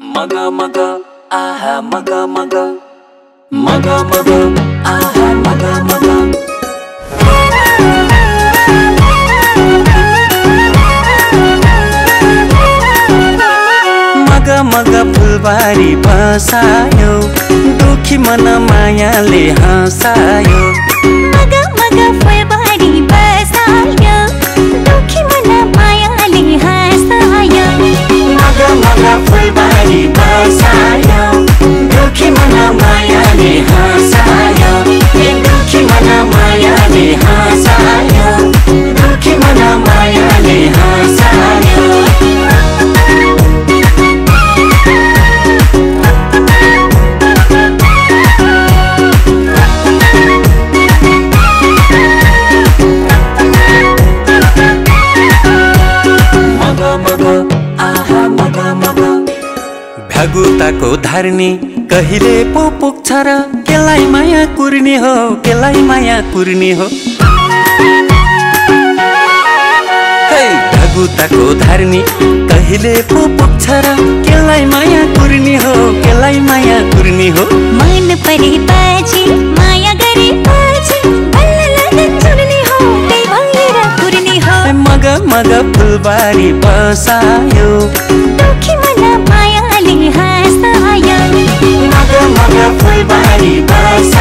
मग मग आहा मग मग मग मग आहा मग मग मग फुलबारी बसायो दुखी मन मायाले हँसायो भ्यागुताको धार्नी कहिले पो पुग्छ र केलाई माया कुर्ने हो केलाई माया कुर्ने हो? हे भ्यागुताको धार्नी कहिले पो पुग्छ र केलाई माया कुर्ने हो केलाई माया कुर्ने हो? मन परे बाजी माया गरे बाजी बल्ल लगन जुर्ने हो त्यही भएर कुर्ने हो। मग मग फुलबारी बसायो। दुखी मग मग फुलबारी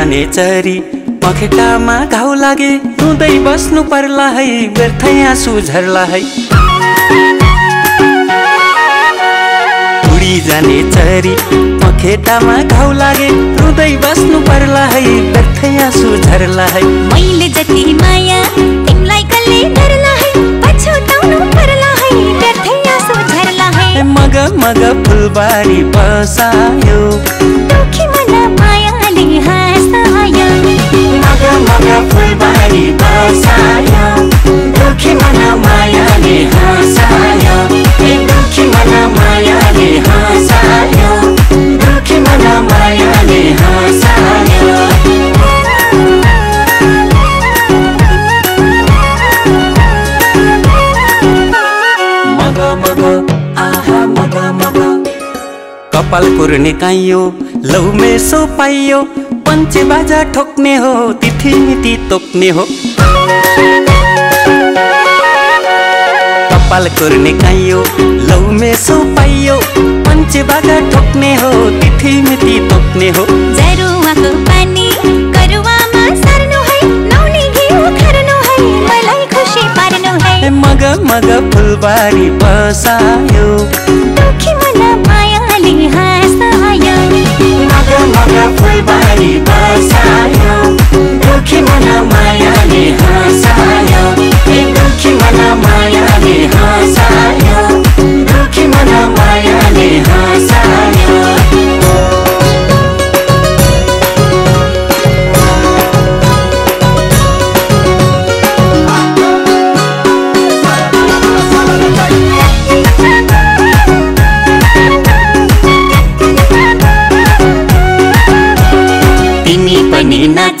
जाने चरी। पखेटामा घाउ लागे रुँदै बस्नु पर्ला है व्यर्थै आँसु झर्ला है। उडी जाने चरी पखेटामा घाउ लागे रुँदै बस्नु पर्ला है व्यर्थै आँसु झर्ला है। मैले जति माया तिमीलाई कसले गर्ला है? पछुताउनु पर्ला है व्यर्थै आँसु झर्ला है। मग मग फुलबारी बसायो। कपाल कुर्ने काइयो लौ मेसो पाइयो पञ्चे बाजा ठोक्ने हो तिथि मिति तोक्ने हो। कपाल कुर्ने काइयो लौ मेसो पाइयो पञ्चे बाजा ठोक्ने हो तिथि मिति तोक्ने हो। जरुवाको पानी करुवामा सर्नु है नौनी घिउ खर्नु है मलाई खुसी पार्नु है। मग मग फुलबारी बसायो।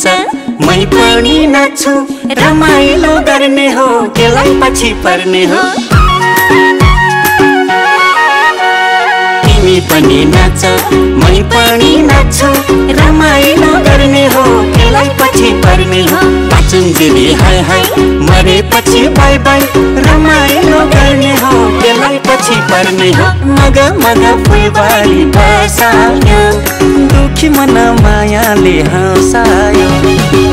नाच। मै पनि नाच्छु रमाइलो गर्ने हो केलाई पछि पर्ने हो। तिमी पनि नाच मै पनि नाच्छु रमाइलो गर्ने हो केलाई पछि पर्ने हो। बाचुन्जेली हाय हाय मरेपछि बाई बाई रमाइलो गर्ने हो केलाई पछि पर्ने हो। मग मग फुलबारी बसायो दुखी मन मायाले हँसायो।